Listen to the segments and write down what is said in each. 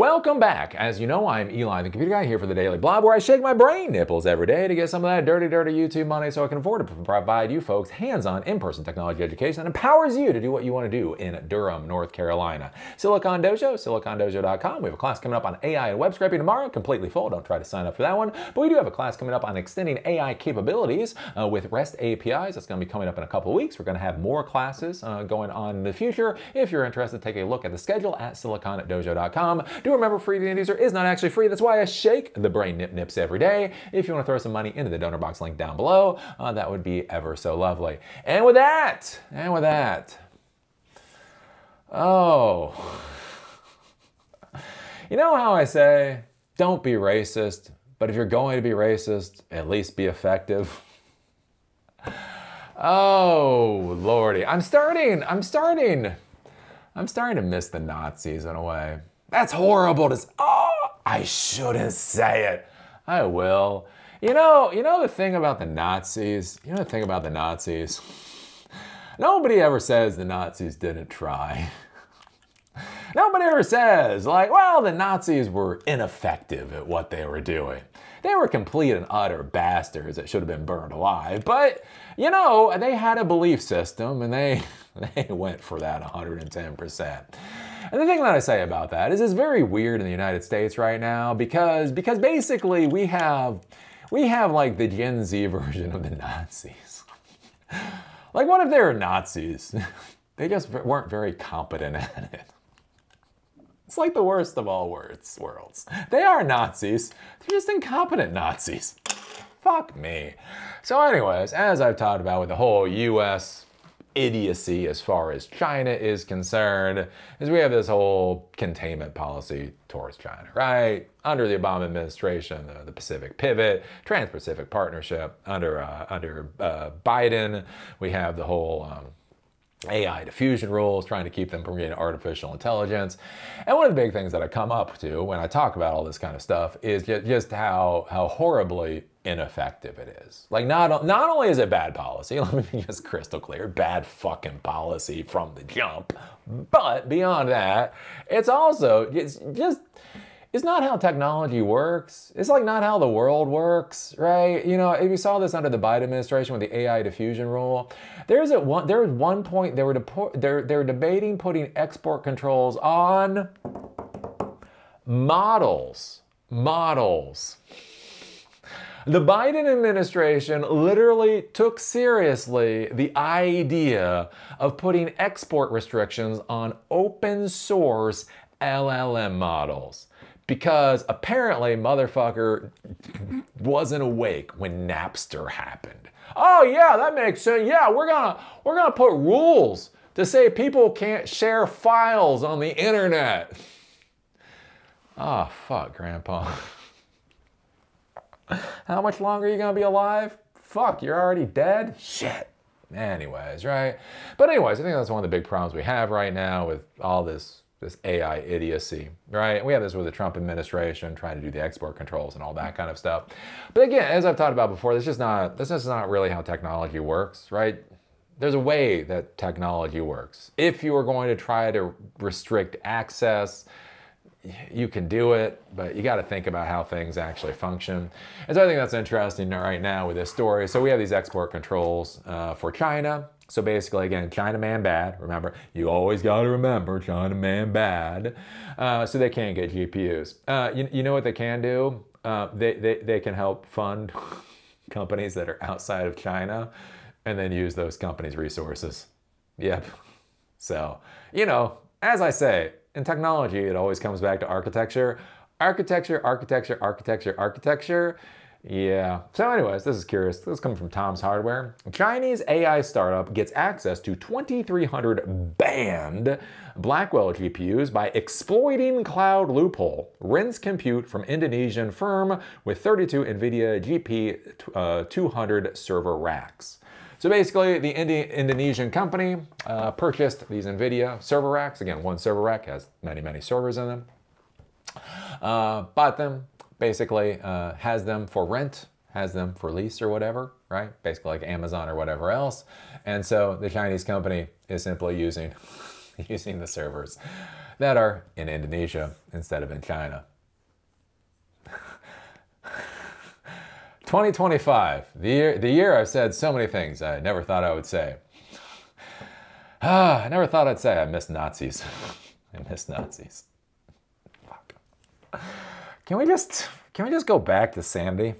Welcome back. As you know, I'm Eli, the computer guy, here for the Daily Blob, where I shake my brain nipples every day to get some of that dirty, dirty YouTube money so I can afford to provide you folks hands-on, in-person technology education that empowers you to do what you want to do in Durham, North Carolina. Silicon Dojo, silicondojo.com. We have a class coming up on AI and web scraping tomorrow, completely full. Don't try to sign up for that one. But we do have a class coming up on extending AI capabilities uh, with REST APIs. That's going to be coming up in a couple weeks. We're going to have more classes uh, going on in the future. If you're interested, take a look at the schedule at silicondojo.com. Do remember, free to the end user is not actually free. That's why I shake the brain nip nips every day. If you want to throw some money into the donor box link down below, uh, that would be ever so lovely. And with that, and with that, oh, you know how I say, don't be racist, but if you're going to be racist, at least be effective. Oh, lordy. I'm starting, I'm starting, I'm starting to miss the Nazis in a way. That's horrible to say. Oh, I shouldn't say it. I will. You know, you know the thing about the Nazis? You know the thing about the Nazis? Nobody ever says the Nazis didn't try. Nobody ever says, like, well, the Nazis were ineffective at what they were doing. They were complete and utter bastards that should have been burned alive. But, you know, they had a belief system and they, they went for that 110%. And the thing that I say about that is it's very weird in the United States right now because because basically we have we have like the Gen Z version of the Nazis. like what if they were Nazis? they just weren't very competent at it. It's like the worst of all worlds. worlds. They are Nazis. They're just incompetent Nazis. Fuck me. So anyways, as I've talked about with the whole US idiocy as far as China is concerned is we have this whole containment policy towards China, right? Under the Obama administration, the, the Pacific Pivot, Trans-Pacific Partnership. Under uh, under uh, Biden, we have the whole um, AI diffusion rules, trying to keep them from getting artificial intelligence. And one of the big things that I come up to when I talk about all this kind of stuff is just how, how horribly ineffective it is. Like not, not only is it bad policy, let me be just crystal clear, bad fucking policy from the jump, but beyond that, it's also, it's just, it's not how technology works. It's like not how the world works, right? You know, if we saw this under the Biden administration with the AI diffusion rule. There's at one there was one point they were they're they're debating putting export controls on models. Models. The Biden administration literally took seriously the idea of putting export restrictions on open source LLM models because apparently motherfucker wasn't awake when Napster happened. Oh yeah, that makes sense. Yeah, we're gonna we're gonna put rules to say people can't share files on the internet. Ah, oh, fuck, Grandpa. How much longer are you gonna be alive? Fuck, you're already dead? Shit. Anyways, right? But anyways, I think that's one of the big problems we have right now with all this this AI idiocy, right? And we have this with the Trump administration trying to do the export controls and all that kind of stuff. But again, as I've talked about before, this is not this is not really how technology works, right? There's a way that technology works. If you are going to try to restrict access, you can do it, but you got to think about how things actually function. And so I think that's interesting right now with this story. So we have these export controls uh, for China. So basically, again, China man bad. Remember, you always got to remember China man bad. Uh, so they can't get GPUs. Uh, you, you know what they can do? Uh, they, they, they can help fund companies that are outside of China and then use those companies' resources. Yep. So, you know, as I say, in technology, it always comes back to architecture. Architecture, architecture, architecture, architecture. Yeah. So anyways, this is curious. This is coming from Tom's Hardware. Chinese AI startup gets access to 2,300 banned Blackwell GPUs by exploiting cloud loophole. Rents compute from Indonesian firm with 32 NVIDIA GP uh, 200 server racks. So basically, the Indi Indonesian company uh, purchased these NVIDIA server racks. Again, one server rack has many, many servers in them. Uh, bought them, basically uh, has them for rent, has them for lease or whatever, right? Basically like Amazon or whatever else. And so the Chinese company is simply using using the servers that are in Indonesia instead of in China. 2025, the year, the year I've said so many things I never thought I would say. Ah, I never thought I'd say I miss Nazis. I miss Nazis. Fuck. Can we just can we just go back to Sandy?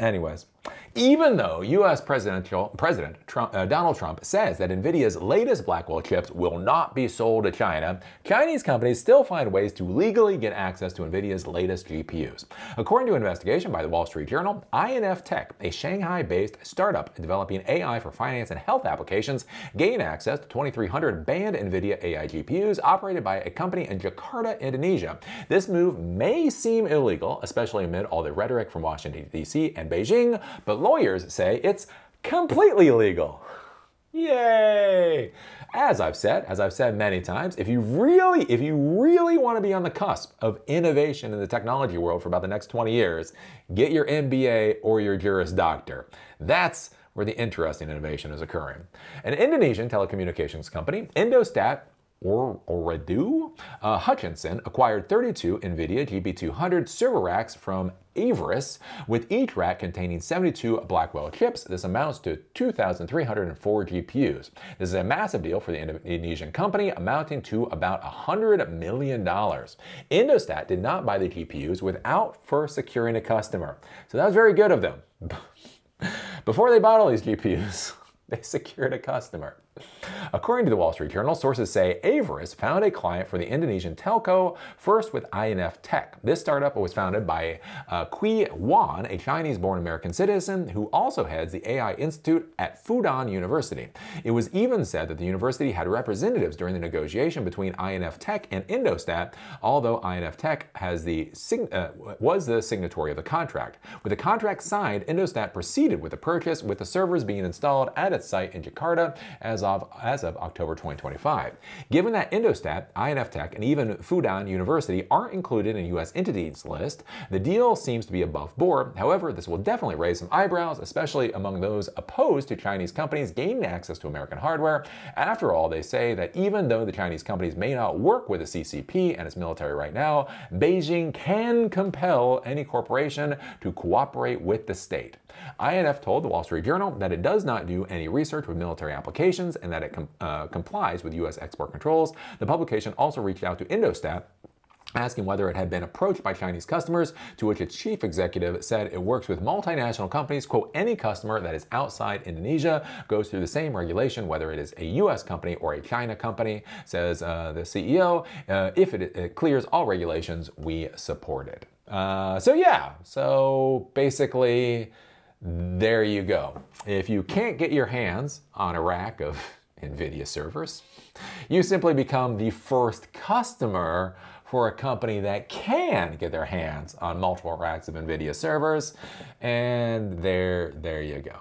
Anyways, even though U.S. presidential President Trump, uh, Donald Trump says that NVIDIA's latest Blackwell chips will not be sold to China, Chinese companies still find ways to legally get access to NVIDIA's latest GPUs. According to an investigation by the Wall Street Journal, INF Tech, a Shanghai-based startup developing AI for finance and health applications, gained access to 2,300 banned NVIDIA AI GPUs operated by a company in Jakarta, Indonesia. This move may seem illegal, especially amid all the rhetoric from Washington, D.C. and Beijing, but lawyers say it's completely legal. Yay! As I've said, as I've said many times, if you really, if you really want to be on the cusp of innovation in the technology world for about the next 20 years, get your MBA or your Juris Doctor. That's where the interesting innovation is occurring. An Indonesian telecommunications company, Indosat, or Ooredoo, uh, Hutchinson acquired 32 NVIDIA GB200 server racks from Aivres, with each rack containing 72 Blackwell chips. This amounts to 2,304 GPUs. This is a massive deal for the Indonesian company, amounting to about $100 million. Indosat did not buy the GPUs without first securing a customer. So that was very good of them. Before they bought all these GPUs, they secured a customer. According to the Wall Street Journal, sources say Aivres found a client for the Indonesian telco, first with INF Tech. This startup was founded by uh, Qi Yuan, a Chinese-born American citizen who also heads the AI Institute at Fudan University. It was even said that the university had representatives during the negotiation between INF Tech and Indostat, although INF Tech has the uh, was the signatory of the contract. With the contract signed, Indostat proceeded with the purchase, with the servers being installed at its site in Jakarta as of as of October 2025. Given that Indostat, INF Tech, and even Fudan University aren't included in U.S. entities list, the deal seems to be above board. However, this will definitely raise some eyebrows, especially among those opposed to Chinese companies gaining access to American hardware. After all, they say that even though the Chinese companies may not work with the CCP and its military right now, Beijing can compel any corporation to cooperate with the state. INF told the Wall Street Journal that it does not do any research with military applications and that it com uh, complies with U.S. export controls. The publication also reached out to Indostat asking whether it had been approached by Chinese customers, to which its chief executive said it works with multinational companies, quote, any customer that is outside Indonesia goes through the same regulation, whether it is a US company or a China company, says uh, the CEO. Uh, if it, it, clears all regulations, we support it. Uh, so yeah, so basically, there you go. If you can't get your hands on a rack of NVIDIA servers. You simply become the first customer for a company that can get their hands on multiple racks of NVIDIA servers, and there, there you go.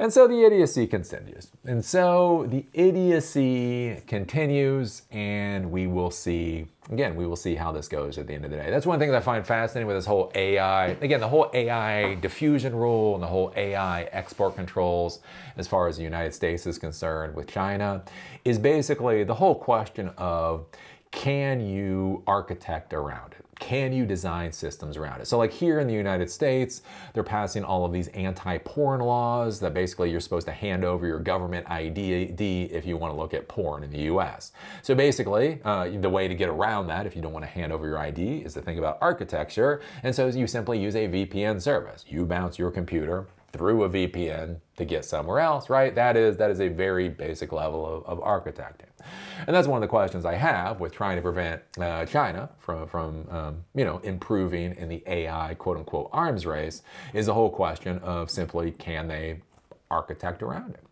And so the idiocy continues. And so the idiocy continues, and we will see, again, we will see how this goes at the end of the day. That's one thing that I find fascinating with this whole AI. Again, the whole AI diffusion rule and the whole AI export controls, as far as the United States is concerned with China, is basically the whole question of can you architect around it? Can you design systems around it? So like here in the United States, they're passing all of these anti-porn laws that basically you're supposed to hand over your government ID if you want to look at porn in the US. So basically, uh, the way to get around that if you don't want to hand over your ID is to think about architecture. And so you simply use a VPN service. You bounce your computer through a VPN to get somewhere else, right? That is, that is a very basic level of, of architecting. And that's one of the questions I have with trying to prevent uh, China from, from um, you know, improving in the AI quote unquote arms race is the whole question of simply can they architect around it?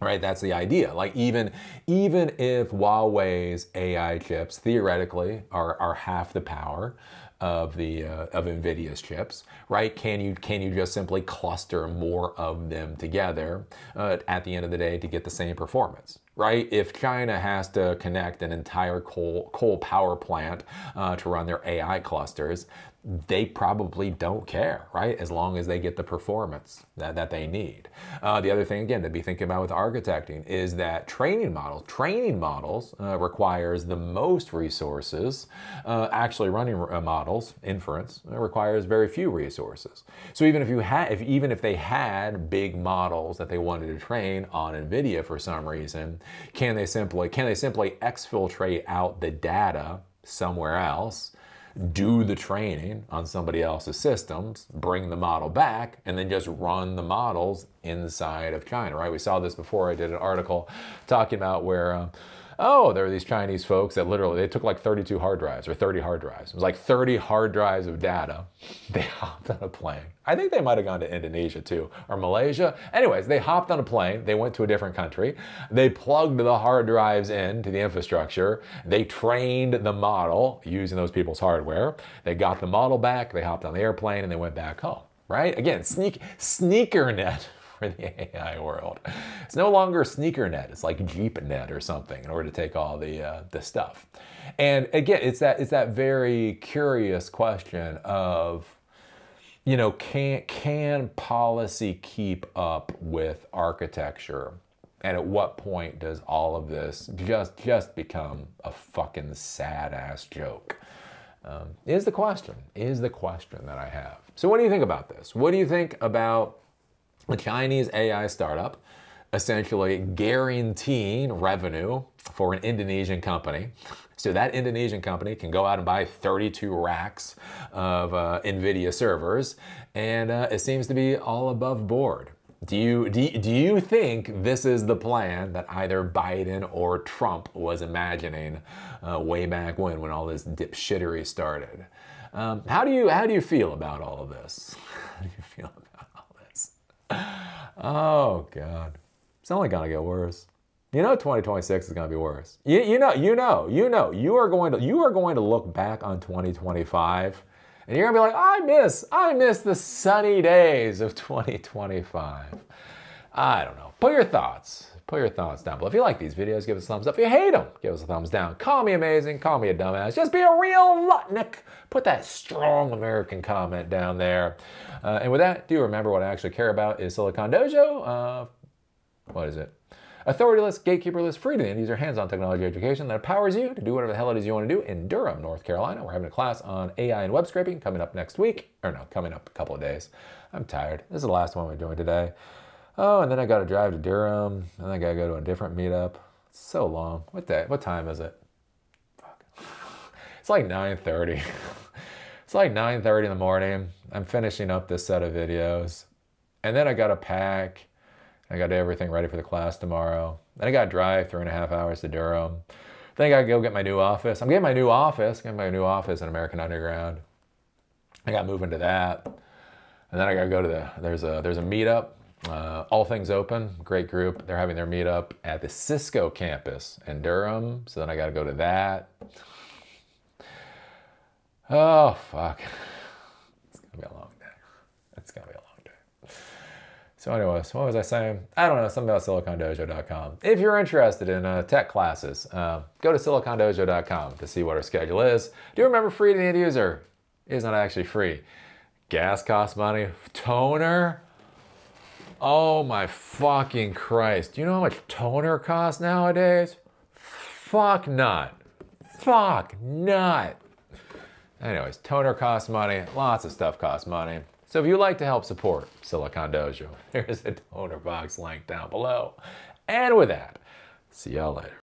Right, that's the idea. Like even even if Huawei's AI chips theoretically are, are half the power, of the uh, of Nvidia's chips, right? Can you can you just simply cluster more of them together uh, at the end of the day to get the same performance? right? If China has to connect an entire coal, coal power plant uh, to run their AI clusters, they probably don't care, right? As long as they get the performance that, that they need. Uh, the other thing, again, to be thinking about with architecting is that training models, training models uh, requires the most resources. Uh, actually running uh, models, inference, uh, requires very few resources. So even if you had, if, even if they had big models that they wanted to train on NVIDIA for some reason, can they simply, can they simply exfiltrate out the data somewhere else do the training on somebody else's systems, bring the model back, and then just run the models inside of China, right? We saw this before. I did an article talking about where. Uh, oh, there are these Chinese folks that literally, they took like 32 hard drives or 30 hard drives. It was like 30 hard drives of data. They hopped on a plane. I think they might have gone to Indonesia too, or Malaysia. Anyways, they hopped on a plane. They went to a different country. They plugged the hard drives into the infrastructure. They trained the model using those people's hardware. They got the model back. They hopped on the airplane and they went back home, right? Again, sneak, sneaker net for the AI world. It's no longer SneakerNet. It's like JeepNet or something in order to take all the uh, the stuff. And again, it's that it's that very curious question of you know, can can policy keep up with architecture? And at what point does all of this just just become a fucking sad ass joke? Um, is the question. Is the question that I have. So what do you think about this? What do you think about a Chinese AI startup essentially guaranteeing revenue for an Indonesian company. So that Indonesian company can go out and buy 32 racks of uh, NVIDIA servers, and uh, it seems to be all above board. Do you, do, do you think this is the plan that either Biden or Trump was imagining uh, way back when, when all this dipshittery started? Um, how, do you, how do you feel about all of this? How do you feel oh God, it's only gonna get worse. You know, 2026 is gonna be worse. You, you know, you know, you know, you are going to you are going to look back on 2025, and you're gonna be like, I miss, I miss the sunny days of 2025. I don't know. Put your thoughts. Put your thoughts down below. If you like these videos, give us a thumbs up. If you hate them, give us a thumbs down. Call me amazing. Call me a dumbass. Just be a real Lutnick. Put that strong American comment down there. Uh, and with that, do remember what I actually care about is Silicon Dojo. Uh, what is it? Authorityless, gatekeeperless, free to end user hands-on technology education that empowers you to do whatever the hell it is you want to do in Durham, North Carolina. We're having a class on AI and web scraping coming up next week. Or no, coming up a couple of days. I'm tired. This is the last one we're doing today. Oh, and then I got to drive to Durham, and I got to go to a different meetup. It's so long. What day? What time is it? Fuck. It's like 9:30. it's like 9:30 in the morning. I'm finishing up this set of videos, and then I got to pack. I got everything ready for the class tomorrow. Then I got to drive three and a half hours to Durham. Then I got to go get my new office. I'm getting my new office. Getting my new office in American Underground. I got to move into that, and then I got to go to the there's a there's a meetup uh, All Things Open, great group. They're having their meetup at the Cisco campus in Durham. So then I got to go to that. Oh, fuck. It's going to be a long day. It's going to be a long day. So, anyways, what was I saying? I don't know, something about silicondojo.com. If you're interested in uh, tech classes, uh, go to silicondojo.com to see what our schedule is. Do remember free to the end user? Is not actually free. Gas costs money. Toner Oh my fucking Christ. Do you know how much toner costs nowadays? Fuck not. Fuck not. Anyways, toner costs money. Lots of stuff costs money. So if you'd like to help support Silicon Dojo, there's a toner box link down below. And with that, see y'all later.